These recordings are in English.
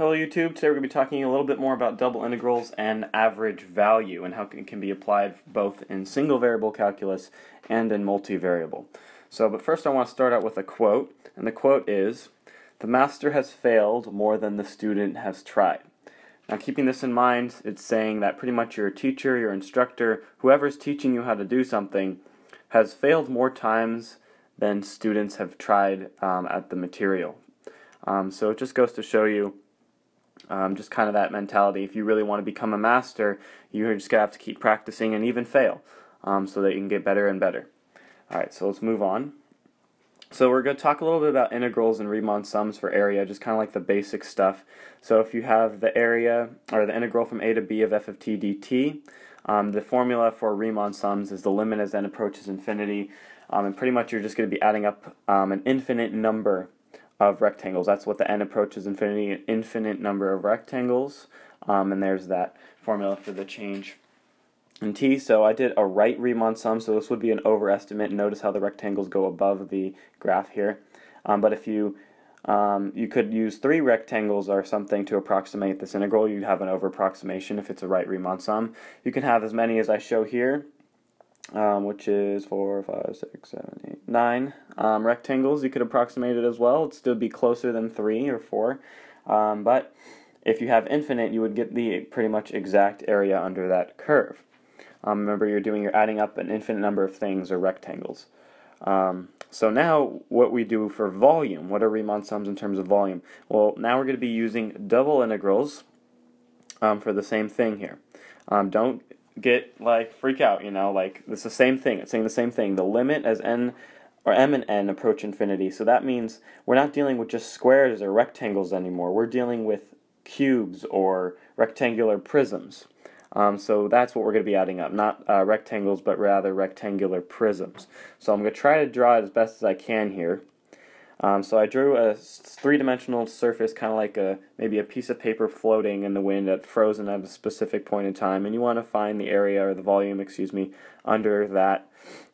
Hello YouTube, today we're going to be talking a little bit more about double integrals and average value and how it can be applied both in single variable calculus and in multivariable. So, but first I want to start out with a quote, and the quote is, The master has failed more than the student has tried. Now keeping this in mind, it's saying that pretty much your teacher, your instructor, whoever's teaching you how to do something has failed more times than students have tried um, at the material. Um, so it just goes to show you um, just kind of that mentality. If you really want to become a master, you're just to have to keep practicing and even fail um, so that you can get better and better. Alright, so let's move on. So we're going to talk a little bit about integrals and Riemann sums for area, just kind of like the basic stuff. So if you have the area, or the integral from a to b of f of t dt, um, the formula for Riemann sums is the limit as n approaches infinity, um, and pretty much you're just going to be adding up um, an infinite number of rectangles. That's what the n approaches infinity, an infinite number of rectangles. Um, and there's that formula for the change in t. So I did a right Riemann sum, so this would be an overestimate. Notice how the rectangles go above the graph here. Um, but if you um, you could use three rectangles or something to approximate this integral. You'd have an over approximation if it's a right Riemann sum. You can have as many as I show here um, which is 4, 5, 6, 7, 8, 9 um, rectangles. You could approximate it as well. It'd still be closer than 3 or 4. Um, but if you have infinite, you would get the pretty much exact area under that curve. Um, remember, you're doing, you're adding up an infinite number of things or rectangles. Um, so now, what we do for volume, what are Riemann sums in terms of volume? Well, now we're going to be using double integrals um, for the same thing here. don't get like freak out, you know, like it's the same thing. It's saying the same thing. The limit as n or m and n approach infinity. So that means we're not dealing with just squares or rectangles anymore. We're dealing with cubes or rectangular prisms. Um, so that's what we're going to be adding up, not uh, rectangles, but rather rectangular prisms. So I'm going to try to draw it as best as I can here. Um, so I drew a three-dimensional surface, kind of like a maybe a piece of paper floating in the wind at frozen at a specific point in time, and you want to find the area or the volume, excuse me, under that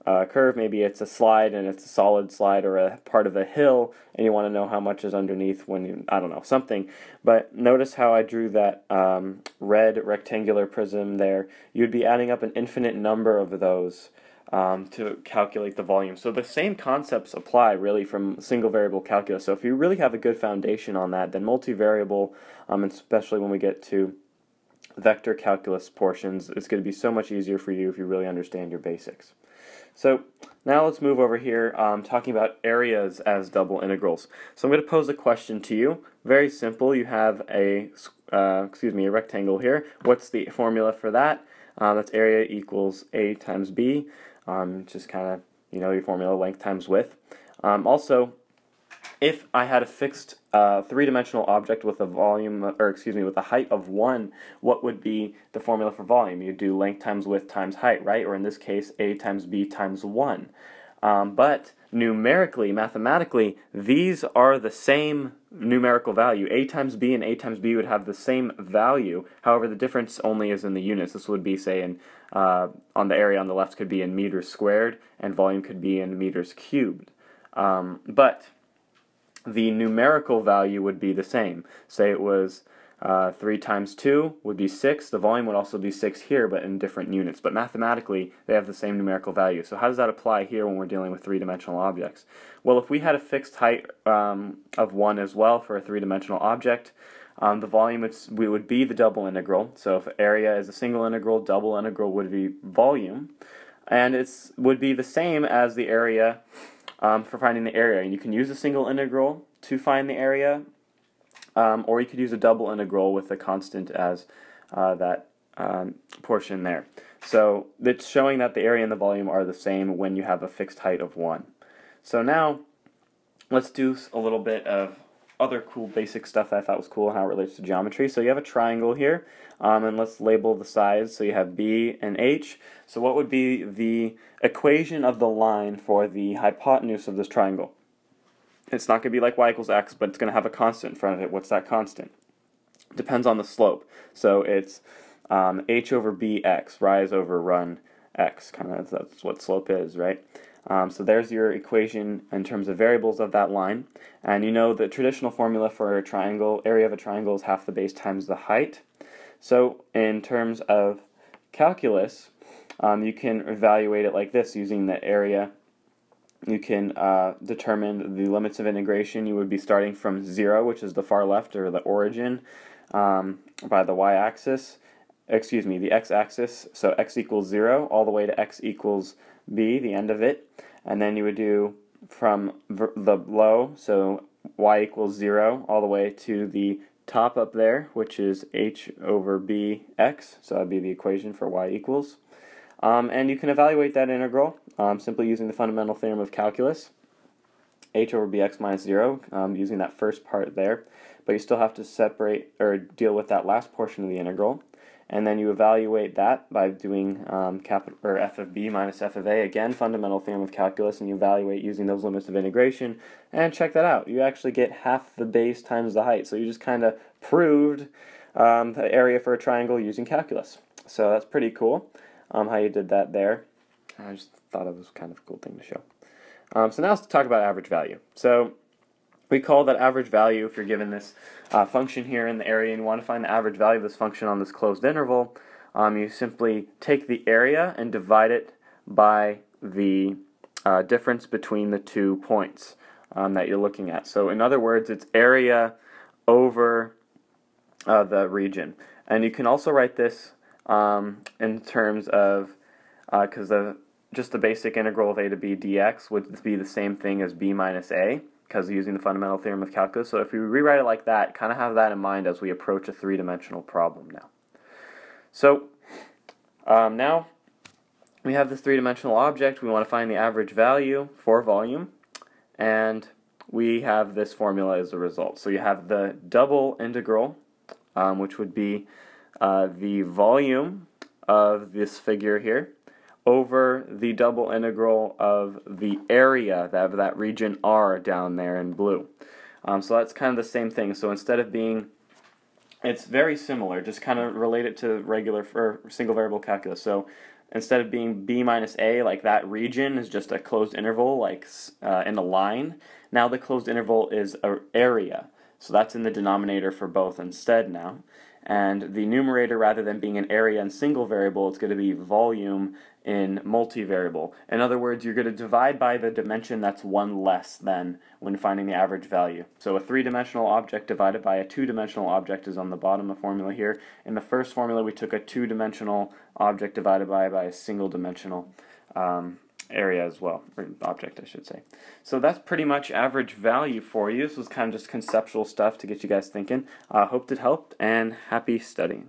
uh, curve. Maybe it's a slide and it's a solid slide or a part of a hill, and you want to know how much is underneath when you, I don't know, something. But notice how I drew that um, red rectangular prism there. You'd be adding up an infinite number of those um, to calculate the volume. So the same concepts apply really from single variable calculus. So if you really have a good foundation on that, then multivariable, um, especially when we get to vector calculus portions, it's going to be so much easier for you if you really understand your basics. So now let's move over here um, talking about areas as double integrals. So I'm going to pose a question to you. Very simple. You have a, uh, excuse me, a rectangle here. What's the formula for that? Uh, that's area equals a times b um, just kind of, you know, your formula length times width. Um, also, if I had a fixed uh, three-dimensional object with a volume, or excuse me, with a height of 1, what would be the formula for volume? You'd do length times width times height, right? Or in this case, a times b times 1. Um, but numerically, mathematically, these are the same numerical value. A times B and A times B would have the same value. However, the difference only is in the units. This would be, say, in uh, on the area on the left could be in meters squared, and volume could be in meters cubed. Um, but the numerical value would be the same. Say it was uh, 3 times 2 would be 6. The volume would also be 6 here, but in different units. But mathematically, they have the same numerical value. So how does that apply here when we're dealing with three-dimensional objects? Well, if we had a fixed height um, of 1 as well for a three-dimensional object, um, the volume it's, we would be the double integral. So if area is a single integral, double integral would be volume. And it would be the same as the area um, for finding the area. And you can use a single integral to find the area, um, or you could use a double integral with a constant as uh, that um, portion there. So it's showing that the area and the volume are the same when you have a fixed height of 1. So now let's do a little bit of other cool basic stuff that I thought was cool and how it relates to geometry. So you have a triangle here, um, and let's label the sides. So you have B and H. So what would be the equation of the line for the hypotenuse of this triangle? It's not going to be like y equals x, but it's going to have a constant in front of it. What's that constant? Depends on the slope. So it's um, h over bx, rise over run x. Kind of that's what slope is, right? Um, so there's your equation in terms of variables of that line. And you know the traditional formula for a triangle, area of a triangle is half the base times the height. So in terms of calculus, um, you can evaluate it like this using the area. You can uh, determine the limits of integration. You would be starting from 0, which is the far left or the origin, um, by the y-axis, excuse me, the x-axis, so x equals 0 all the way to x equals b, the end of it. And then you would do from the low, so y equals 0 all the way to the top up there, which is h over bx, so that would be the equation for y equals. Um, and you can evaluate that integral um, simply using the fundamental theorem of calculus, h over bx minus 0, um, using that first part there. But you still have to separate or deal with that last portion of the integral. And then you evaluate that by doing um, capital or f of b minus f of a again fundamental theorem of calculus and you evaluate using those limits of integration. And check that out. You actually get half the base times the height. So you just kind of proved um, the area for a triangle using calculus. So that's pretty cool um, how you did that there I just thought it was kind of a cool thing to show um, so now let's talk about average value so we call that average value if you're given this uh, function here in the area and you want to find the average value of this function on this closed interval. Um, you simply take the area and divide it by the uh, difference between the two points um, that you're looking at. So in other words, it's area over uh, the region. And you can also write this um, in terms of, because uh, just the basic integral of a to b dx would be the same thing as b minus a because using the fundamental theorem of calculus. So if we rewrite it like that, kind of have that in mind as we approach a three-dimensional problem now. So um, now we have this three-dimensional object. We want to find the average value for volume, and we have this formula as a result. So you have the double integral, um, which would be uh, the volume of this figure here over the double integral of the area of that region R down there in blue. Um, so that's kind of the same thing. So instead of being, it's very similar, just kind of relate it to regular for single variable calculus. So instead of being b minus a, like that region is just a closed interval, like uh, in a line, now the closed interval is an area. So that's in the denominator for both instead now. And the numerator, rather than being an area in single variable, it's going to be volume in multivariable. In other words, you're going to divide by the dimension that's one less than when finding the average value. So a three-dimensional object divided by a two-dimensional object is on the bottom of the formula here. In the first formula, we took a two-dimensional object divided by, by a single-dimensional um, area as well, or object I should say. So that's pretty much average value for you. This was kind of just conceptual stuff to get you guys thinking. I uh, hope it helped, and happy studying.